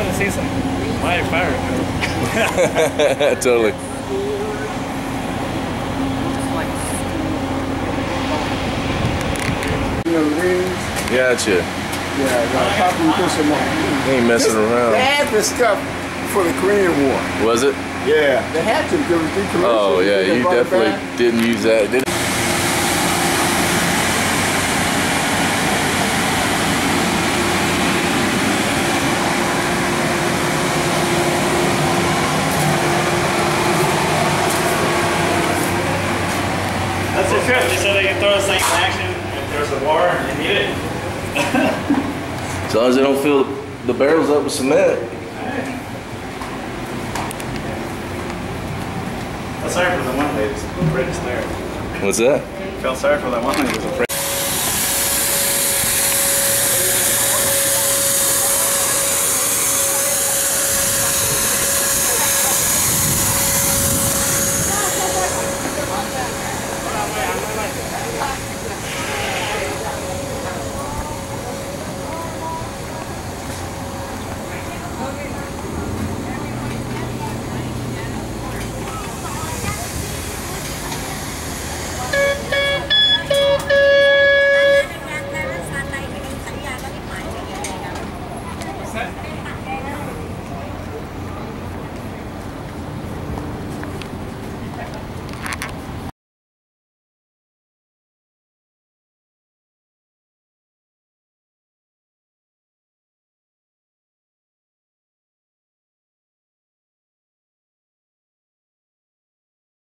fun to see some live fire. totally. You know, rings. Gotcha. Yeah, like pop and push them on. He ain't messing They around. had this stuff for the Korean War. Was it? Yeah, they had to because oh, it was decommissioned. Oh yeah, you definitely didn't use that. Did That's. They said they can throw this thing in action if there's a war and you need it. As long as they don't fill the barrels up with cement. Felt sorry for the one lady. Stare. What's that? I Felt sorry for that one lady. Was afraid.